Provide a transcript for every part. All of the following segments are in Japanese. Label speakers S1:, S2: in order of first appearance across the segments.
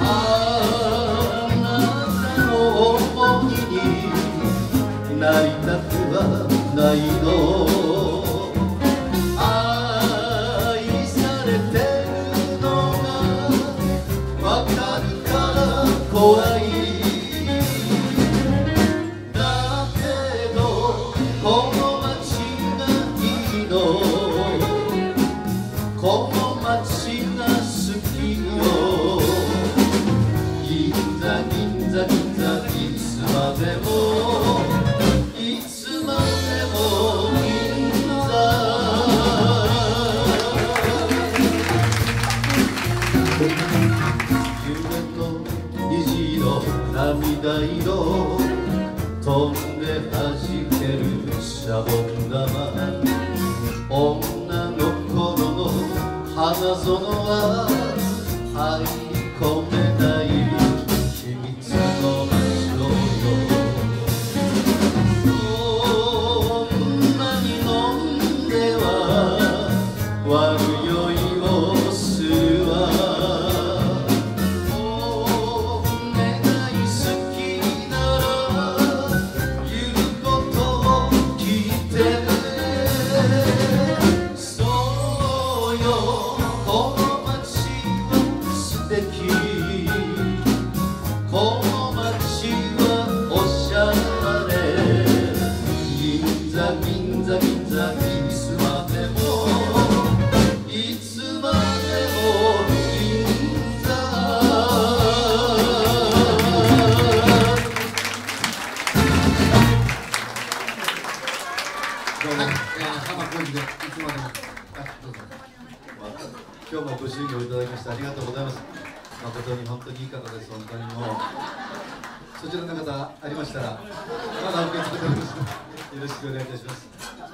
S1: あなたの想いになりたくはないの愛されてるのがわかるから怖いの花園は入り込め座銀座銀座いつまでもいつまでも銀座
S2: どうも、えー、浜浩二でいつまでも。あどうぞ。
S1: 今日もご祝儀をいただきましてありがとうございます誠に本当にいい方です本当にもうそちらの方ありましたらまだ受け付けておりますよろしくお願いいたします、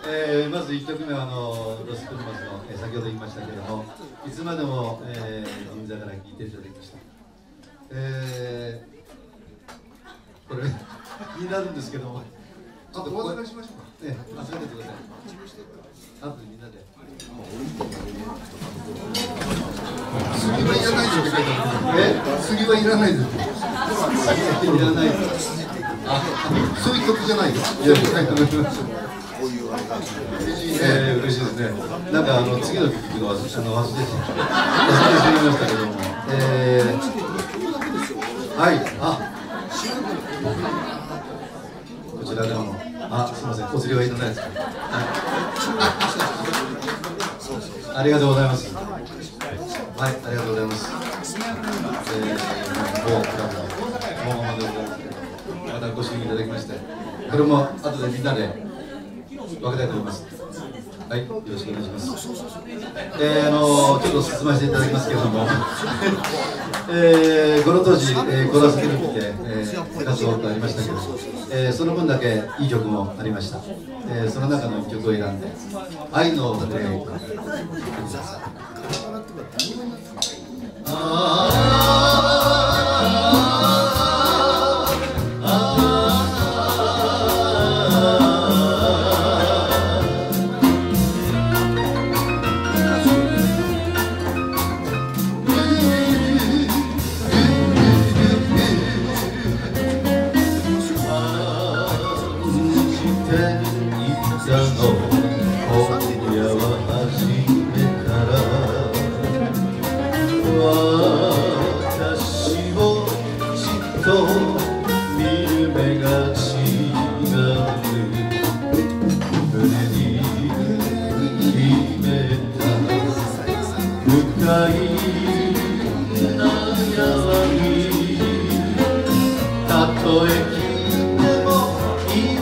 S1: えーまず1曲目はあのロスクルマスの、えー先ほど言いましたけれどもいつまでも、えー銀座から聴いていただきましたえーこれ気になるんですけども
S2: あとお預かりしましょうか。
S1: ね、あ、それでください。あとみんなで。
S2: 杉はいらないぞって書いてある。
S1: え、
S2: 杉はいらないぞ。
S1: いらない。
S2: あ、そういう曲じゃないよ。
S1: いや、はい、
S2: 嬉しいね。
S1: えー、嬉しいですね。なんかあの次の曲聞くの忘れあの忘れて忘れまいましたけども、えー、はい、あ、こちらでも、あ、すみません、お釣りはいらないですか。はい、ありがとうございます。はい、ありがとうございます。えー、もう、クラブの、もうままでございますけど、またご支援いただきまして、これも後でみんなで分けたいと思います。はい、よろしくお願いします。えー、あのちょっと説明していただきますけれども、えー、この当時、えー、コーラスグループで、えー、活動がありましたけど、えー、その分だけいい曲もありました。えー、その中の一曲を選んで、愛の歌で歌ってください。今夜は初め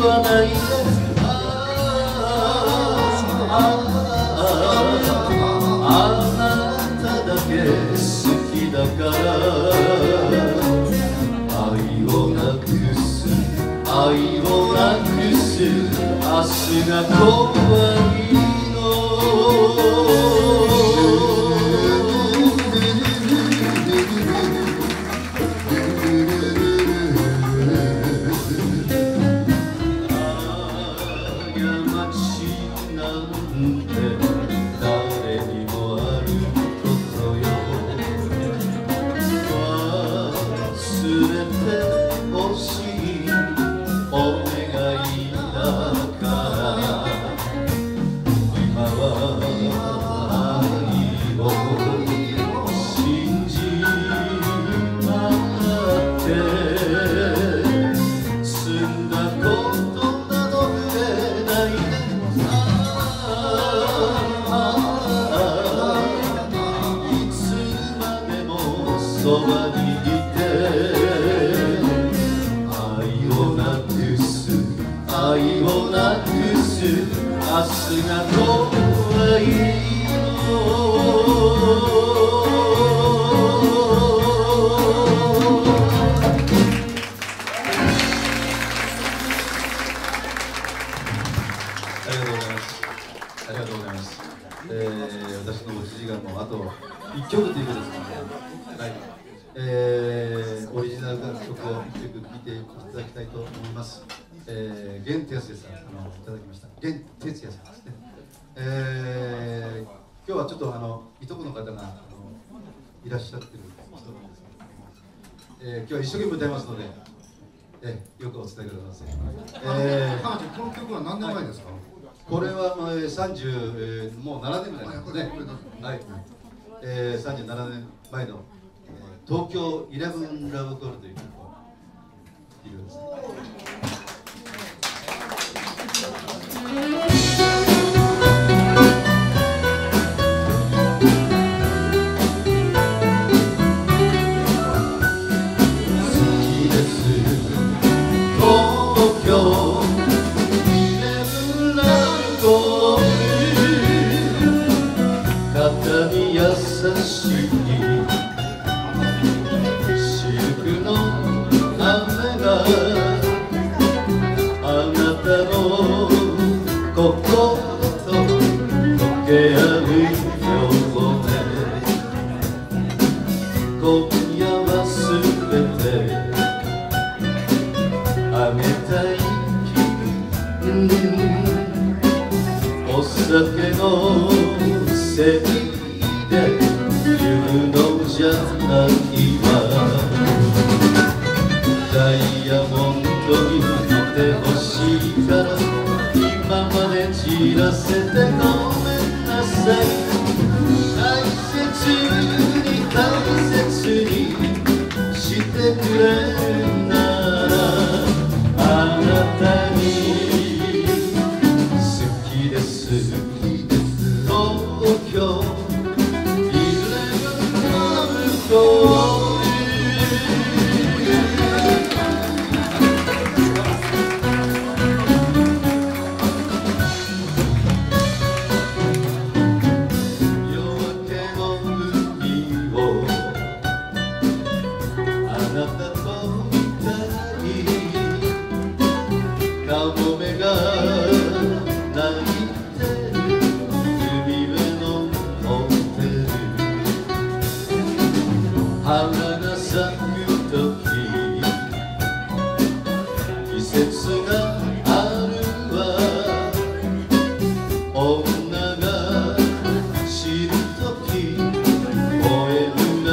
S1: はないあなただけ好きだから。愛をなくす。愛をなくす。明日が怖いナル楽曲を1曲聴いていただきたいと思います。えー、源哲也さん、あの、いただきました。源哲也さんですね。えー、今日はちょっとあの、いとこの方があのいらっしゃってる人なんですけども、えー、今日は一生懸命歌いますので、えー、よくお伝えください。えー
S2: 浜ちゃんこの曲は何年前ですか、
S1: これはまあ30、えーもう7年ぐらいですね。はい。えー、37年前の、えー東京イレブンラブコールという曲お酒の花が咲く時季節があるわ。女が知るとき燃えるが